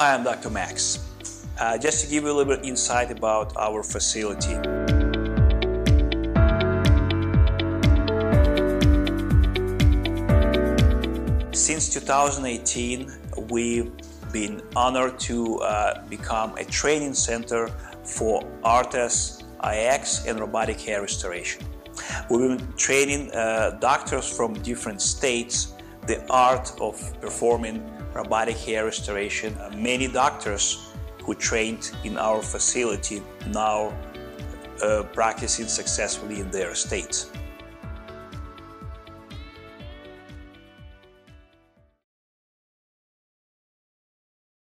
I am Dr. Max. Uh, just to give you a little bit insight about our facility. Since 2018, we've been honored to uh, become a training center for ARTAS IX and robotic hair restoration. We've been training uh, doctors from different states the art of performing robotic hair restoration. Many doctors who trained in our facility now uh, practicing successfully in their states.